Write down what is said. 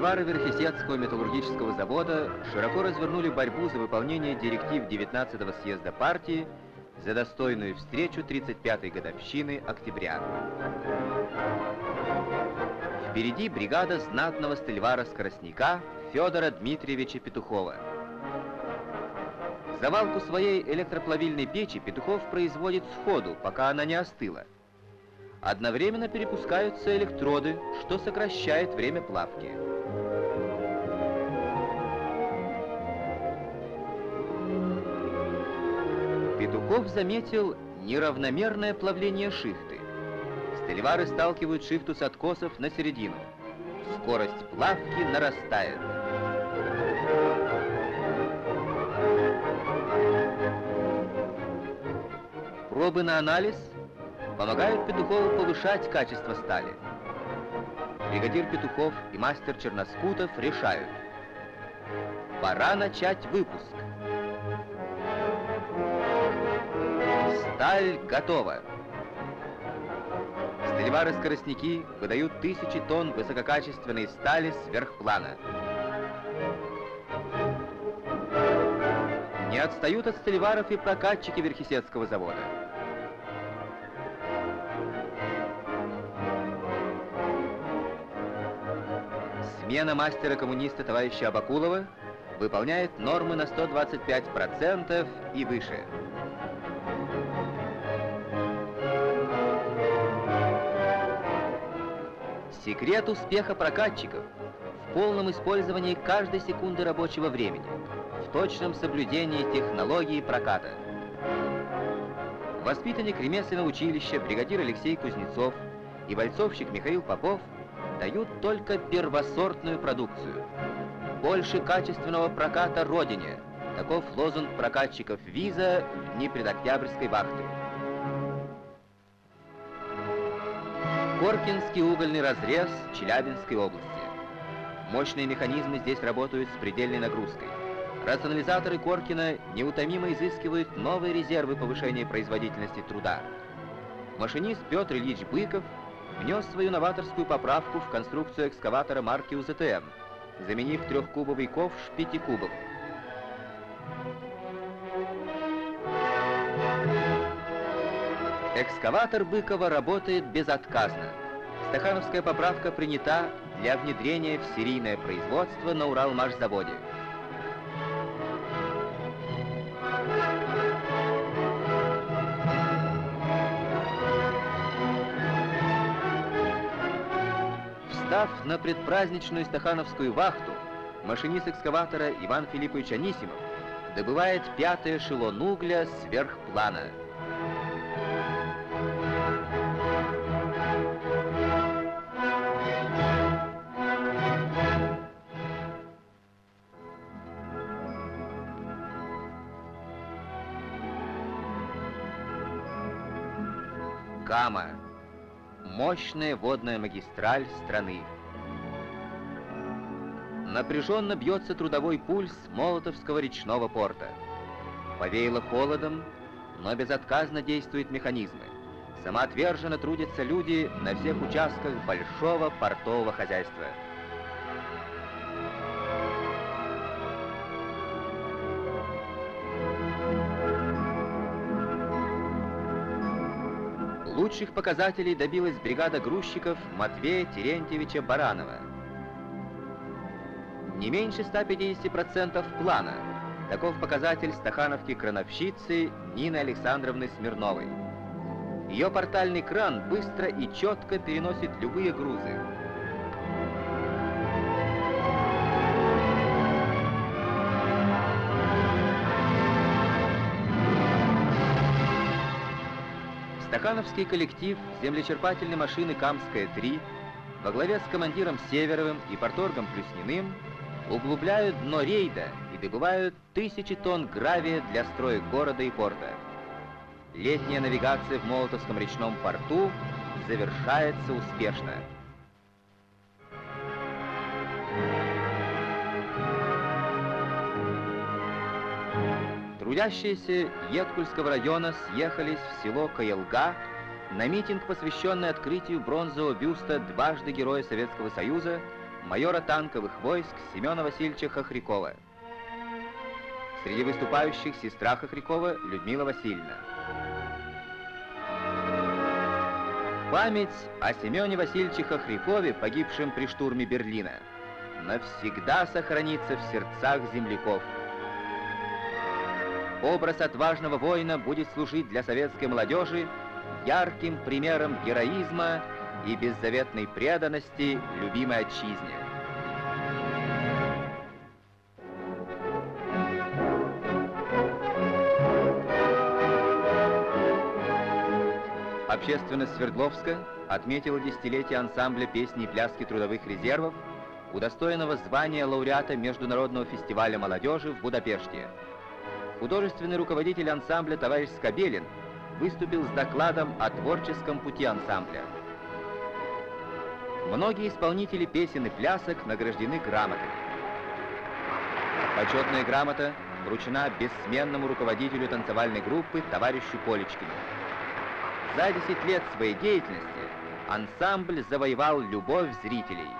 Столевары Верхесецкого металлургического завода широко развернули борьбу за выполнение директив 19-го съезда партии за достойную встречу 35-й годовщины октября. Впереди бригада знатного стельвара-скоростника Федора Дмитриевича Петухова. Завалку своей электроплавильной печи Петухов производит сходу, пока она не остыла. Одновременно перепускаются электроды, что сокращает время плавки. Петухов заметил неравномерное плавление шихты. Стелевары сталкивают шихту с откосов на середину. Скорость плавки нарастает. Пробы на анализ помогают Петухову повышать качество стали. Бригадир Петухов и мастер Черноскутов решают. Пора начать выпуск. Сталь готова. Сталевары-скоростники выдают тысячи тонн высококачественной стали сверхплана. Не отстают от сталеваров и прокатчики Верхесецкого завода. Смена мастера-коммуниста товарища Абакулова выполняет нормы на 125% и выше. Секрет успеха прокатчиков в полном использовании каждой секунды рабочего времени, в точном соблюдении технологии проката. Воспитанник ремесленного училища, бригадир Алексей Кузнецов и вальцовщик Михаил Попов дают только первосортную продукцию. Больше качественного проката Родине. Таков лозунг прокатчиков виза дни предоктябрьской вахты. Коркинский угольный разрез Челябинской области. Мощные механизмы здесь работают с предельной нагрузкой. Рационализаторы Коркина неутомимо изыскивают новые резервы повышения производительности труда. Машинист Петр Ильич Быков внес свою новаторскую поправку в конструкцию экскаватора марки УЗТМ, заменив трехкубовый ковш пятикубовым. Экскаватор Быкова работает безотказно. Стахановская поправка принята для внедрения в серийное производство на Уралмашзаводе. Встав на предпраздничную стахановскую вахту, машинист экскаватора Иван Филиппович Анисимов добывает пятый эшелон угля сверхплана. Кама. Мощная водная магистраль страны. Напряженно бьется трудовой пульс Молотовского речного порта. Повеяло холодом, но безотказно действуют механизмы. Самоотверженно трудятся люди на всех участках большого портового хозяйства. Лучших показателей добилась бригада грузчиков Матвея Терентьевича Баранова. Не меньше 150% плана. Таков показатель стахановки-крановщицы Нины Александровны Смирновой. Ее портальный кран быстро и четко переносит любые грузы. Стахановский коллектив землечерпательной машины «Камская-3» во главе с командиром Северовым и порторгом Плюсниным углубляют дно рейда и добывают тысячи тонн гравия для строек города и порта. Летняя навигация в Молотовском речном порту завершается успешно. Трудящиеся Еткульского района съехались в село Каялга на митинг, посвященный открытию бронзового бюста дважды Героя Советского Союза майора танковых войск Семена Васильевича Хохрякова. Среди выступающих сестра Хохрякова Людмила Васильевна. Память о Семене Васильевиче Хохрякове, погибшем при штурме Берлина, навсегда сохранится в сердцах земляков. Образ отважного воина будет служить для советской молодежи ярким примером героизма и беззаветной преданности любимой отчизне. Общественность Свердловска отметила десятилетие ансамбля песни и пляски трудовых резервов, удостоенного звания лауреата Международного фестиваля молодежи в Будапеште. Художественный руководитель ансамбля товарищ Скобелин выступил с докладом о творческом пути ансамбля. Многие исполнители песен и плясок награждены грамотами. Почетная грамота вручена бессменному руководителю танцевальной группы товарищу Полечкину. За 10 лет своей деятельности ансамбль завоевал любовь зрителей –